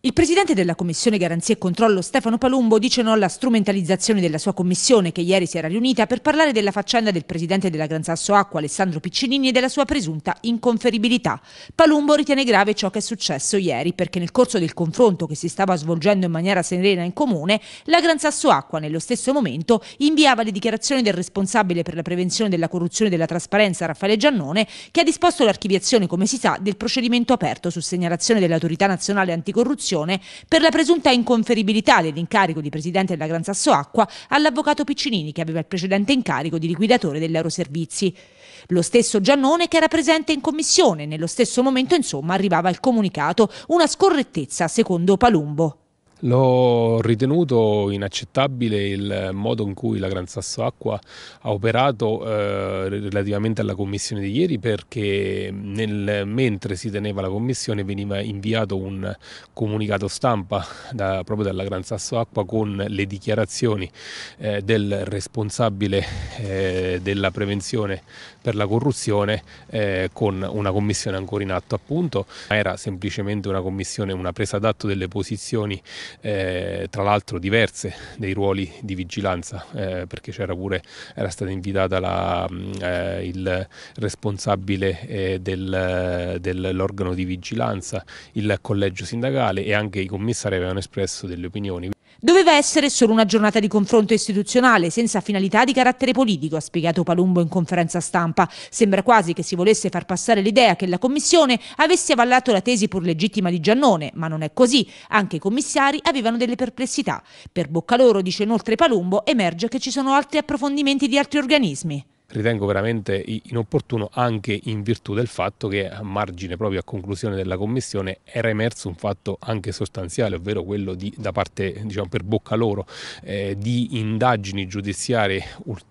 Il presidente della Commissione Garanzia e Controllo Stefano Palumbo dice no alla strumentalizzazione della sua commissione che ieri si era riunita per parlare della faccenda del presidente della Gran Sasso Acqua Alessandro Piccinini e della sua presunta inconferibilità. Palumbo ritiene grave ciò che è successo ieri perché nel corso del confronto che si stava svolgendo in maniera serena in comune, la Gran Sasso Acqua nello stesso momento inviava le dichiarazioni del responsabile per la prevenzione della corruzione e della trasparenza Raffaele Giannone che ha disposto l'archiviazione, come si sa, del procedimento aperto su segnalazione dell'autorità nazionale anticorruzione per la presunta inconferibilità dell'incarico di presidente della Gran Sasso Acqua all'avvocato Piccinini che aveva il precedente incarico di liquidatore dell'Euroservizi. Lo stesso Giannone che era presente in commissione, nello stesso momento insomma arrivava il comunicato, una scorrettezza secondo Palumbo. L'ho ritenuto inaccettabile il modo in cui la Gran Sasso Acqua ha operato eh, relativamente alla commissione di ieri perché nel, mentre si teneva la commissione veniva inviato un comunicato stampa da, proprio dalla Gran Sasso Acqua con le dichiarazioni eh, del responsabile eh, della prevenzione per la corruzione eh, con una commissione ancora in atto appunto. Era semplicemente una commissione, una presa d'atto delle posizioni eh, tra l'altro diverse dei ruoli di vigilanza eh, perché c'era pure, era stata invitata la, mm, eh, il responsabile eh, del, dell'organo di vigilanza, il collegio sindacale e anche i commissari avevano espresso delle opinioni. Doveva essere solo una giornata di confronto istituzionale, senza finalità di carattere politico, ha spiegato Palumbo in conferenza stampa. Sembra quasi che si volesse far passare l'idea che la Commissione avesse avallato la tesi pur legittima di Giannone, ma non è così. Anche i commissari avevano delle perplessità. Per bocca loro, dice inoltre Palumbo, emerge che ci sono altri approfondimenti di altri organismi ritengo veramente inopportuno anche in virtù del fatto che a margine proprio a conclusione della commissione era emerso un fatto anche sostanziale, ovvero quello di, da parte diciamo per bocca loro eh, di indagini giudiziarie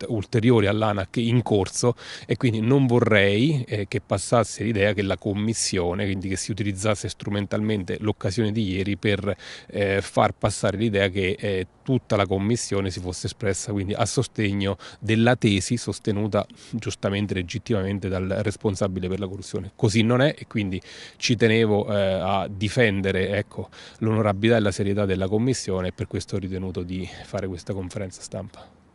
ulteriori all'ANAC in corso e quindi non vorrei eh, che passasse l'idea che la commissione, quindi che si utilizzasse strumentalmente l'occasione di ieri per eh, far passare l'idea che eh, tutta la commissione si fosse espressa quindi a sostegno della tesi sostenuta sostenuta giustamente, legittimamente dal responsabile per la corruzione. Così non è e quindi ci tenevo eh, a difendere ecco, l'onorabilità e la serietà della Commissione e per questo ho ritenuto di fare questa conferenza stampa.